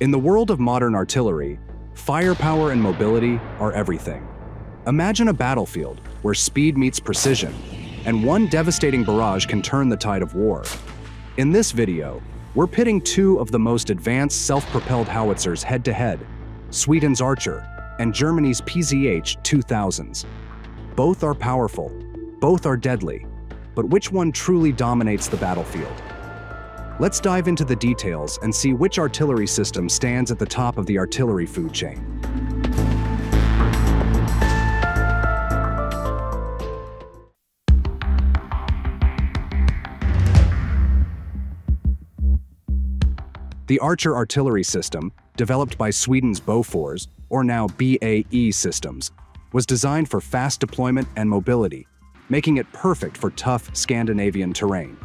In the world of modern artillery, firepower and mobility are everything. Imagine a battlefield where speed meets precision, and one devastating barrage can turn the tide of war. In this video, we're pitting two of the most advanced self-propelled howitzers head-to-head, Sweden's Archer and Germany's PZH 2000s. Both are powerful, both are deadly, but which one truly dominates the battlefield? Let's dive into the details and see which artillery system stands at the top of the artillery food chain. The Archer artillery system, developed by Sweden's Bofors, or now BAE Systems, was designed for fast deployment and mobility, making it perfect for tough Scandinavian terrain.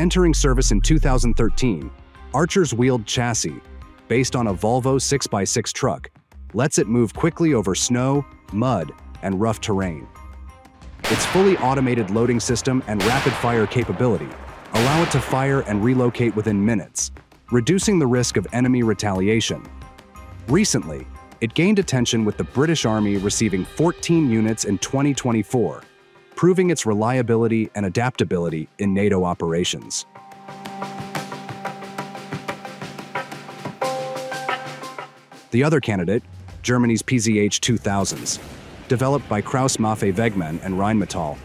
Entering service in 2013, Archer's wheeled chassis, based on a Volvo 6x6 truck, lets it move quickly over snow, mud, and rough terrain. Its fully automated loading system and rapid-fire capability allow it to fire and relocate within minutes, reducing the risk of enemy retaliation. Recently, it gained attention with the British Army receiving 14 units in 2024, proving its reliability and adaptability in NATO operations. The other candidate, Germany's PZH 2000s, developed by Krauss Maffei Wegmann and Rheinmetall,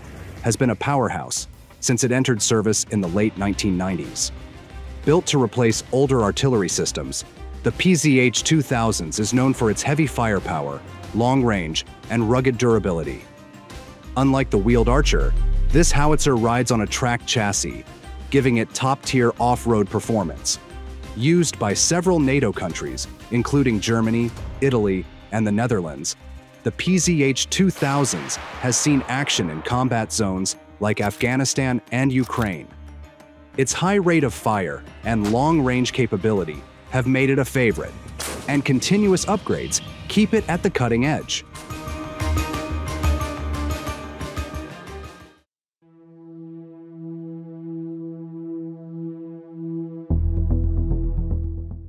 has been a powerhouse since it entered service in the late 1990s. Built to replace older artillery systems, the PZH 2000s is known for its heavy firepower, long range, and rugged durability. Unlike the wheeled Archer, this howitzer rides on a tracked chassis, giving it top-tier off-road performance. Used by several NATO countries, including Germany, Italy, and the Netherlands, the PZH 2000s has seen action in combat zones like Afghanistan and Ukraine. Its high rate of fire and long-range capability have made it a favorite, and continuous upgrades keep it at the cutting edge.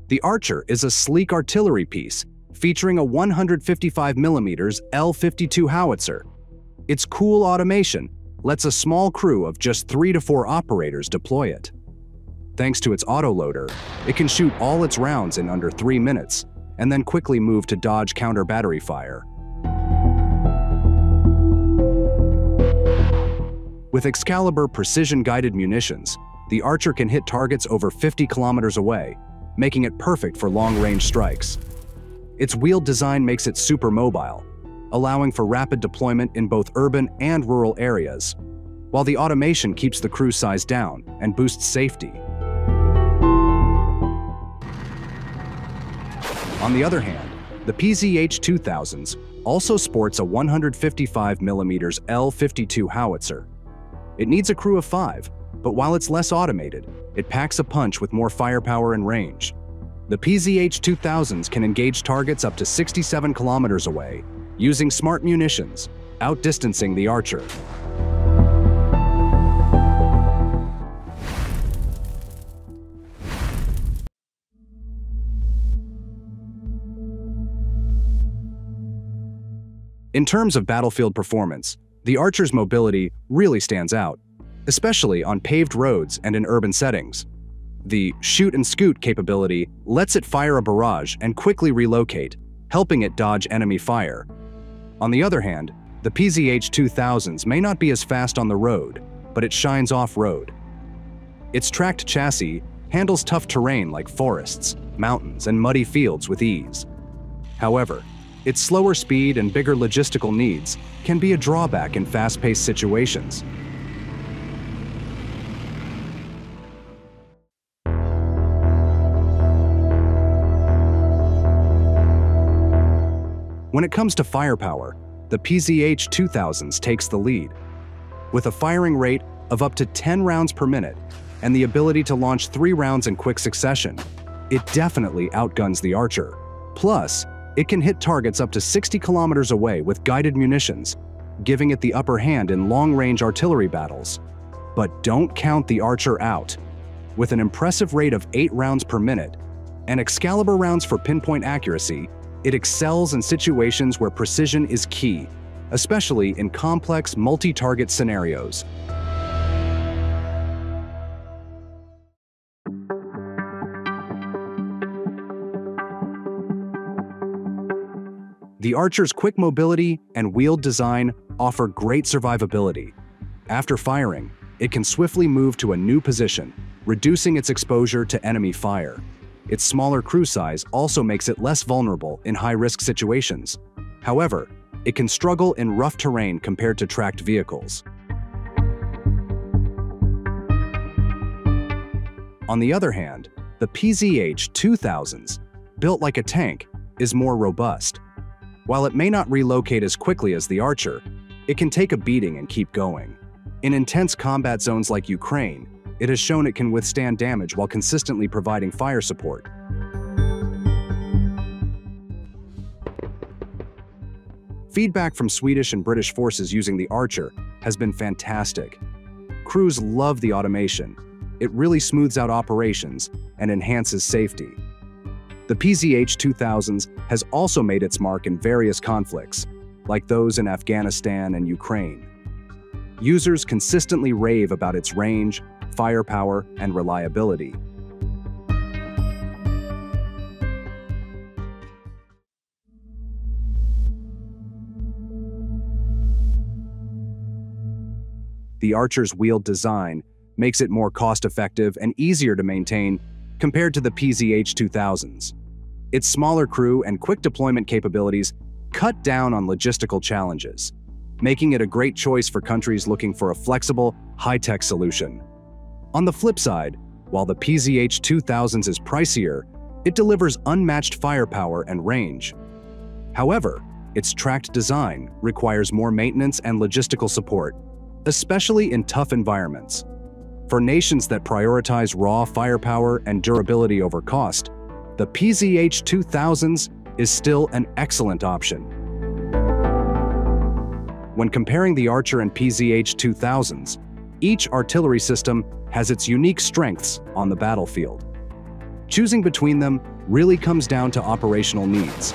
The Archer is a sleek artillery piece featuring a 155mm L-52 howitzer. Its cool automation lets a small crew of just three to four operators deploy it. Thanks to its autoloader, it can shoot all its rounds in under three minutes and then quickly move to dodge counter battery fire. With Excalibur precision-guided munitions, the Archer can hit targets over 50 kilometers away making it perfect for long-range strikes. Its wheeled design makes it super mobile, allowing for rapid deployment in both urban and rural areas, while the automation keeps the crew size down and boosts safety. On the other hand, the PZH 2000s also sports a 155mm L-52 howitzer. It needs a crew of five, but while it's less automated, it packs a punch with more firepower and range. The PZH 2000s can engage targets up to 67 kilometers away, using smart munitions, outdistancing the Archer. In terms of battlefield performance, the Archer's mobility really stands out especially on paved roads and in urban settings. The shoot and scoot capability lets it fire a barrage and quickly relocate, helping it dodge enemy fire. On the other hand, the PZH 2000s may not be as fast on the road, but it shines off-road. Its tracked chassis handles tough terrain like forests, mountains, and muddy fields with ease. However, its slower speed and bigger logistical needs can be a drawback in fast-paced situations, When it comes to firepower, the PZH 2000s takes the lead. With a firing rate of up to 10 rounds per minute and the ability to launch three rounds in quick succession, it definitely outguns the Archer. Plus, it can hit targets up to 60 kilometers away with guided munitions, giving it the upper hand in long-range artillery battles. But don't count the Archer out. With an impressive rate of 8 rounds per minute and Excalibur rounds for pinpoint accuracy, it excels in situations where precision is key, especially in complex multi-target scenarios. The Archer's quick mobility and wheeled design offer great survivability. After firing, it can swiftly move to a new position, reducing its exposure to enemy fire. Its smaller crew size also makes it less vulnerable in high-risk situations. However, it can struggle in rough terrain compared to tracked vehicles. On the other hand, the PZH 2000s, built like a tank, is more robust. While it may not relocate as quickly as the Archer, it can take a beating and keep going. In intense combat zones like Ukraine, it has shown it can withstand damage while consistently providing fire support. Feedback from Swedish and British forces using the Archer has been fantastic. Crews love the automation. It really smooths out operations and enhances safety. The PZH 2000s has also made its mark in various conflicts, like those in Afghanistan and Ukraine. Users consistently rave about its range, firepower, and reliability. The Archer's wheeled design makes it more cost-effective and easier to maintain compared to the PZH 2000s. Its smaller crew and quick deployment capabilities cut down on logistical challenges, making it a great choice for countries looking for a flexible, high-tech solution. On the flip side, while the PZH 2000s is pricier, it delivers unmatched firepower and range. However, its tracked design requires more maintenance and logistical support, especially in tough environments. For nations that prioritize raw firepower and durability over cost, the PZH 2000s is still an excellent option. When comparing the Archer and PZH 2000s, each artillery system has its unique strengths on the battlefield. Choosing between them really comes down to operational needs.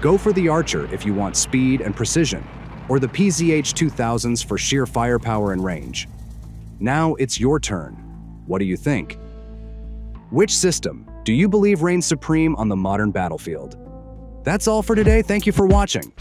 Go for the Archer if you want speed and precision, or the PZH 2000s for sheer firepower and range. Now it's your turn. What do you think? Which system do you believe reigns supreme on the modern battlefield? That's all for today. Thank you for watching.